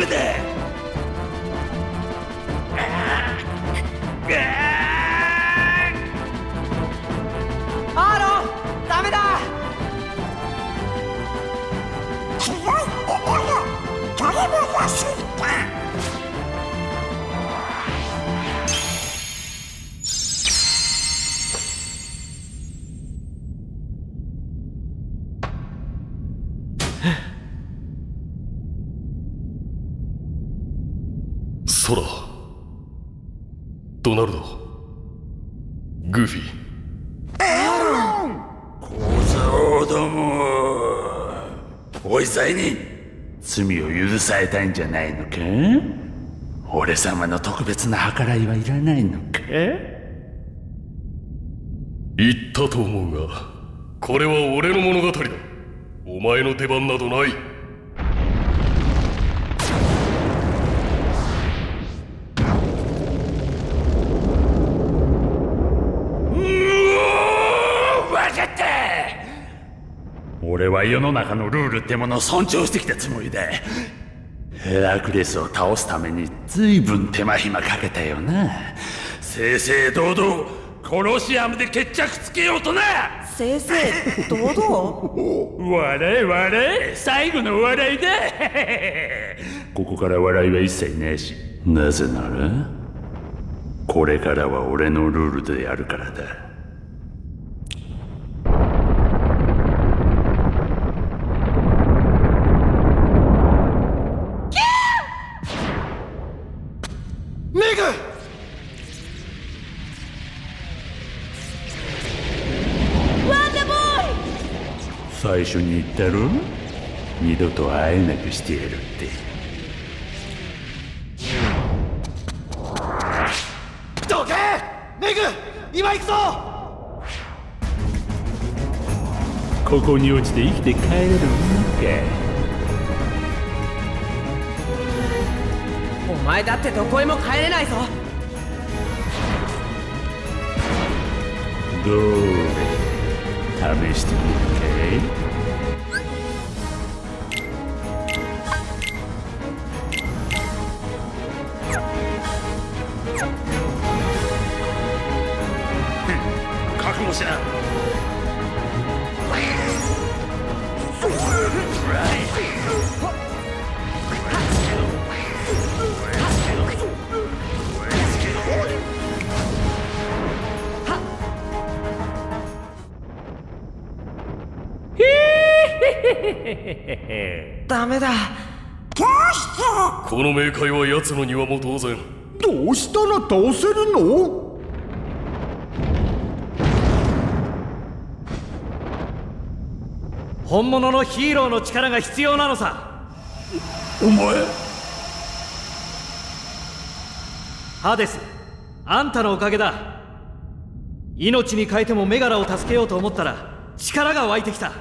ソラドナルドグーフィ。ー小僧ども。おいさいに罪を許されたいんじゃないのか？俺様の特別な計らいはいらないのか？言ったと思うがこれは俺の物語だ。お前の出番などない俺は世の中のルールってものを尊重してきたつもりだ。ヘラクレスを倒すために随分手間暇かけたよな。正々堂々コロシアムで決着つけようとな。正々堂々？笑え笑え。最後の笑いだ。ここから笑いは一切なし。なぜならこれからは俺のルールでやるからだ最初に言ったろ？二度と会えなくしてやるって。どけ！メグ！今行くぞ！ここに落ちて生きて帰れるのか。お前だってどこへも帰れないぞ。どれ試してみるかい?覚悟しな。ダメだ。この冥界は奴の庭も当然。どうしたら倒せるの？本物のヒーローの力が必要なのさ。お前？ハデスあんたのおかげだ。命に変えてもメガラを助けようと思ったら力が湧いてきた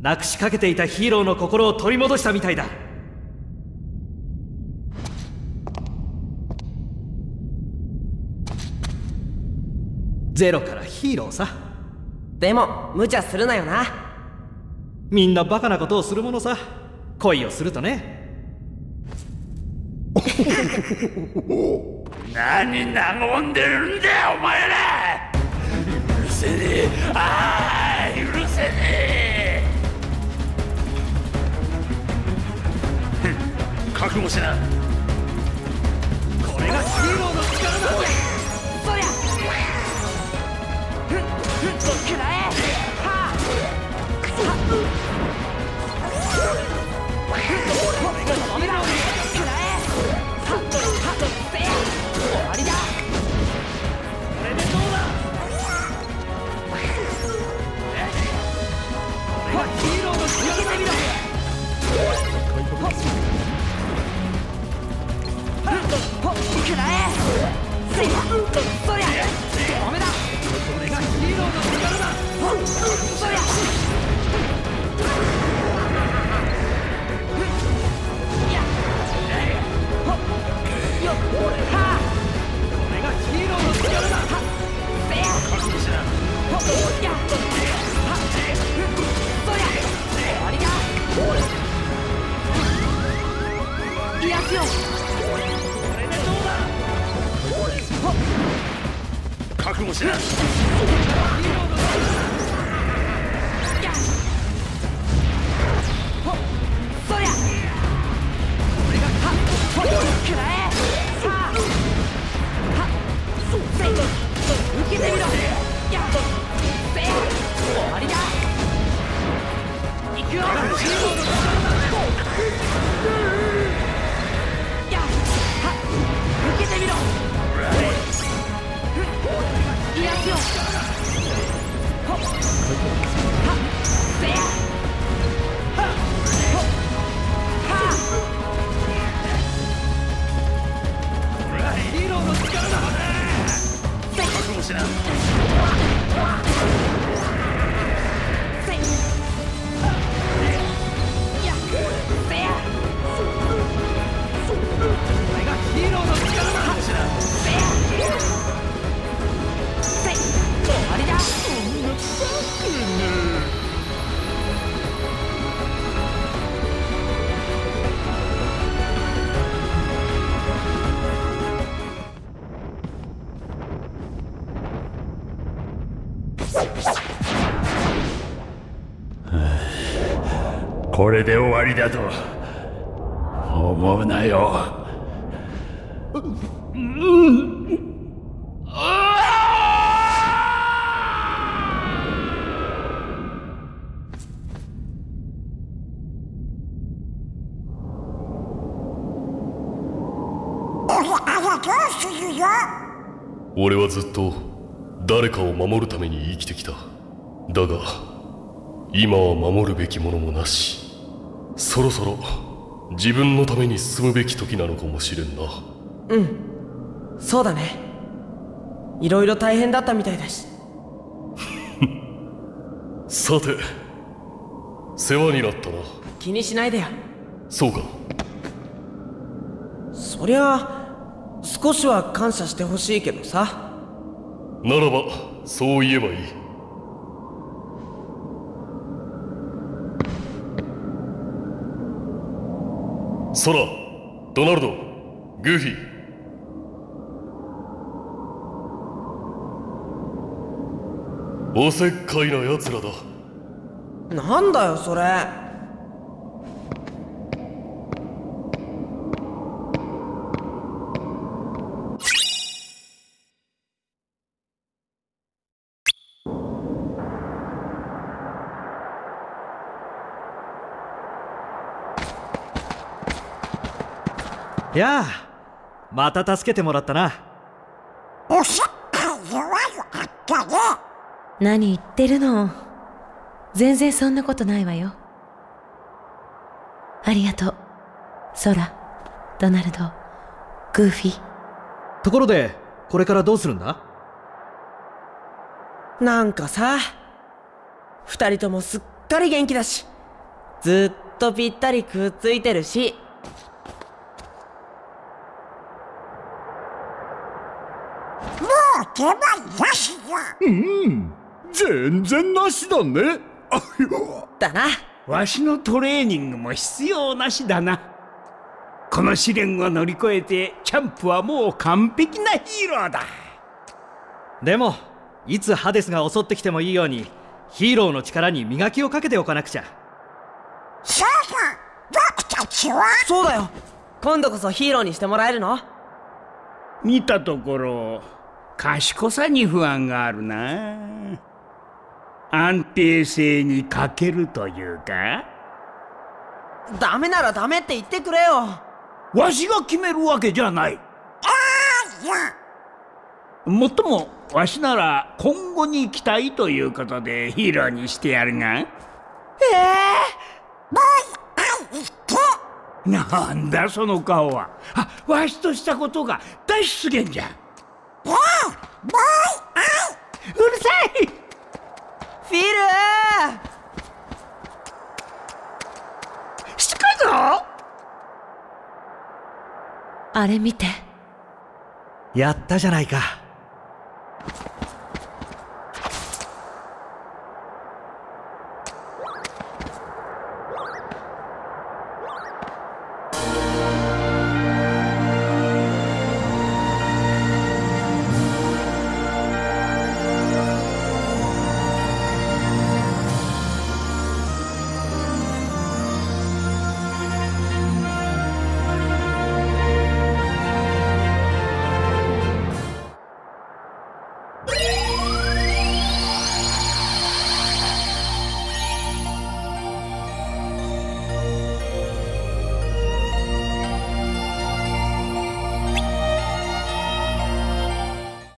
なくしかけていたヒーローの心を取り戻したみたいだ。ゼロからヒーローさ。でも無茶するなよな。みんなバカなことをするものさ。恋をするとね。何和んでるんだよお前ら。許せねえ。ああ許せねえ覚悟しな。これがヒーローの力だそりゃくらえ。はこれなや覚悟しな終わりだこれで終わりだと思うなよ。俺はずっと誰かを守るために生きてきた。だが今は守るべきものもなしそろそろ自分のために進むべき時なのかもしれんな。そうだね。いろいろ大変だったみたいだし。さて世話になったな。気にしないでよ。そうか。そりゃあ少しは感謝してほしいけどさ。ならばそう言えばいいソラドナルドグーフィー。おせっかいな奴らだ。なんだよそれ。やあまた助けてもらったな。何言ってるの。全然そんなことないわよ。ありがとう。ソラドナルドグーフィー。ところでこれからどうするんだ？なんかさ二人ともすっかり元気だしずっとぴったりくっついてるし全然なしだね。だな。わしのトレーニングも必要なしだな。この試練を乗り越えてチャンプはもう完璧なヒーローだ。でもいつハデスが襲ってきてもいいようにヒーローの力に磨きをかけておかなくちゃ。そうだよ。今度こそヒーローにしてもらえるの？見たところ賢さに不安があるな。安定性に欠けるというか。ダメならダメって言ってくれよ。わしが決めるわけじゃない。もっともわしなら今後に期待ということでヒーローにしてやるが。えなんだその顔は。あわしとしたことが大失言じゃうるさい！フィル！しつこいぞ！あれ見て。やったじゃないか